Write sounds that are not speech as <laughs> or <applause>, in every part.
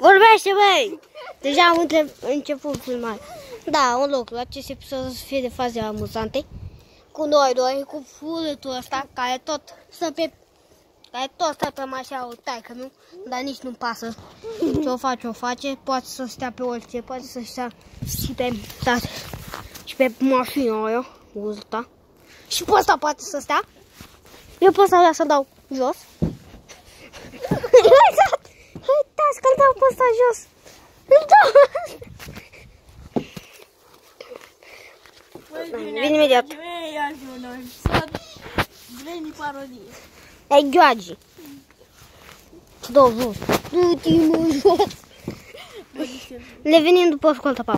Vorbește, băi! Deja am între... început filmarea. Da, un loc la acest episod o să fie de faze amuzante. Cu noi doi, cu fuletul ăsta, care tot stă pe... Care tot stă pe mașina o taică, nu? Dar nici nu-mi pasă. Ce o face, o face. Poate să stea pe orice, poate să stea și pe... Da, și pe mașina aia, ăsta. Și pe ăsta poate să stea. Eu pot să vrea să dau jos. Uitați! <laughs> Uitați că dau pe ăsta jos. Îl dau! Vin imediat. Vrei parodie. Ai Gheorghe. Te dau jos. Du-te mă jos. Le venim după scolta pa.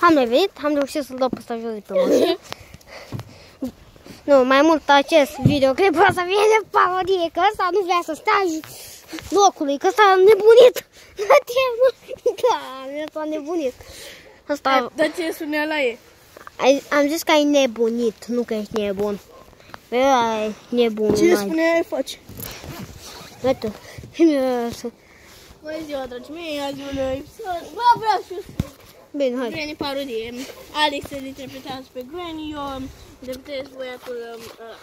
Am revenit, am reușit să-l dau pe ăsta jos de pe mașină. <laughs> Nu, mai mult acest videoclip o să fie de parodie, că ăsta nu vrea să stea locului, că ăsta a nebunit. <laughs> Da, ăsta a nebunit. Asta... Dar ce spunea la ei? Ai, am zis că ai nebunit, nu că ești nebun. Bă, ai nebun. Ce spunea ai faci? Uite. <laughs> Bună ziua, dragi mei, azi un episod. Bă, vreau și eu Bine, hai. Granny parodie. Alex îl interpretează pe Granny, eu interpretez băiatul ăla.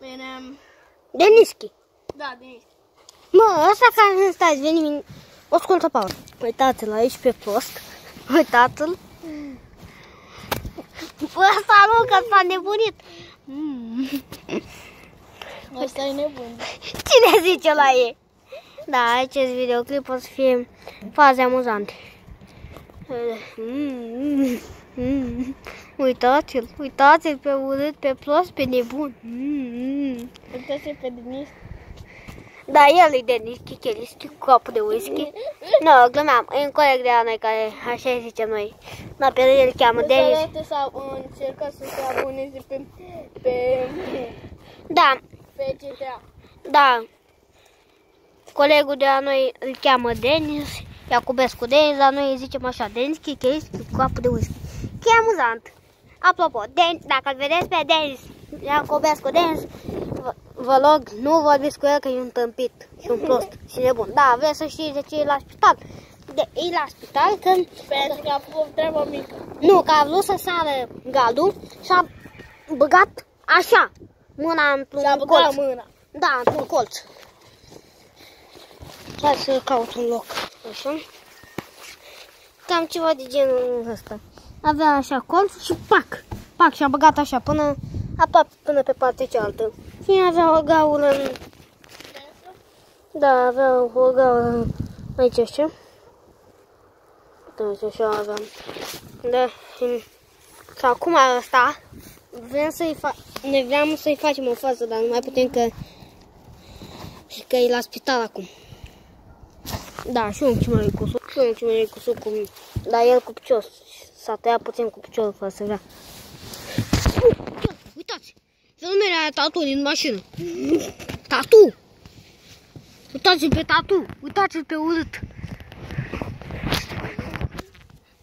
Bine, Denischi. da, Denis. Mă, ăsta care stați, veni, o ascultă Paul. Uitați-l aici pe post. <laughs> Uitați-l. Ăsta nu, că s-a nebunit. Mm. Ăsta e nebun. <laughs> Cine zice la ei? Da, acest videoclip o să fie faze amuzante. Mm, mm, Uitați-l, uitați-l pe urât, pe prost, pe nebun. Mm, Uitați pe Denis. Da, el e Denis Chichelisti cu capul de whisky. Nu, glumeam, e un coleg de a noi care așa îi zicem noi. Da, pe el îl cheamă Denis. Denis. să încerca să se aboneze pe, pe, Da, pe GTA. da. Colegul de a noi îl cheamă Denis, Iacubescu Denis, dar noi îi zicem așa, Denis Chichelisti cu capul de whisky. Că e amuzant. Apropo, Den, dacă îl vedeți pe Denis, Iacubescu Denis, vă, vă rog, nu vorbiți cu el că e un tâmpit și un prost și nebun. Da, vreți să știți de ce e la spital? De, e la spital când... Pentru că a făcut treaba mică. Nu, că a vrut să sară gardul și a băgat așa, mâna într-un Și-a băgat colț. mâna. Da, într-un colț. Hai să caut un loc. Așa. Cam ceva de genul ăsta. Avea așa colț și pac. Pac și a băgat așa până, apa, până pe partea cealaltă. Și avea o gaură în... Da, avea o gaură aici așa. Da, așa aveam. Da. și- Și acum asta vrem să-i fa ne vreau să-i facem o fază, dar nu mai putem că și că e la spital acum. Da, și un mai cu suc, și un mai cu suc, cu, dar el cu picios. S-a tăiat puțin cu piciorul fără să vrea. Uh, uitați! Filmele aia tatu din mașină. Tatu! Uitați-l pe tatu! Uitați-l pe urât!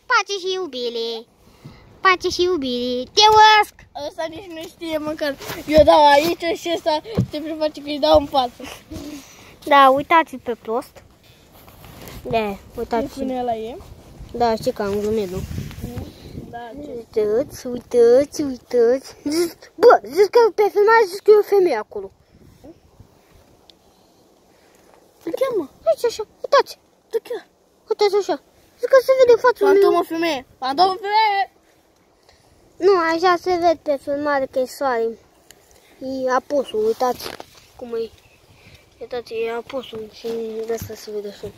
Pace și iubire! Pace și iubire! Te urăsc! Ăsta nici nu știe măcar. Eu dau aici și ăsta se preface că îi dau în față. Da, uitați-l pe prost. Da, Ce uitați spune la ei? Da, știi că am glumit, nu? Da, ce? Uitați, uitați, uitați. Zis, bă, zis că pe filmare zis că e o femeie acolo. Îl cheamă. Aici așa, uitați, Tu chiar. uitați așa. Zic că se vede fața Fantomă femeie. Fantomă femeie. Nu, așa se vede pe filmare că e soare. E apusul, uitați cum e. Uitați, e apusul și de asta se vede așa.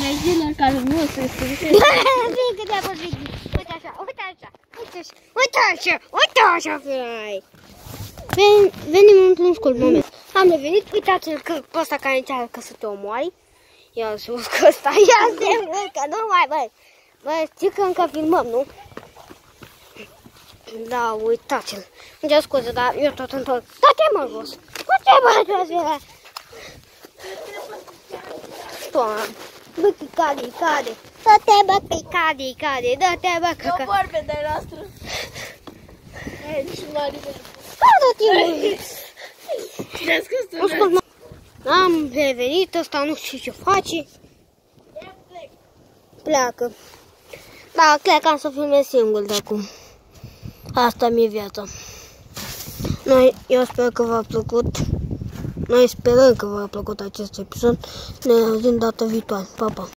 Mi-ai zis la care nu se scrie. Vine că de-a fost Uite așa, uite așa, uite așa, uite așa, uite așa, frai. Ven, venim într-un scurt moment. Am revenit, uitați-l că pe ăsta care încearcă să te omoare. Ia să că ăsta, ia se urcă, nu mai, băi. Băi, știi că încă filmăm, nu? Da, uitați-l. Îmi cer scuze, dar eu tot întorc. Da-te mă jos. Du-te mă jos. Doamne. Bă, că cade, cade. Dă-te, bă, că cade, cade. Dă-te, bă, că Eu cade. vorbe de noastră. Ei, și mari de... Bă, dă-te, mă. Crezi că Ascult, mă. Am revenit, ăsta nu știu ce face. Ia plec. Pleacă. Da, cred că am să filmez singur de acum. Asta mi-e viața. Noi, eu sper că v-a plăcut. Noi sperăm că v-a plăcut acest episod. Ne auzim data viitoare. Pa, pa!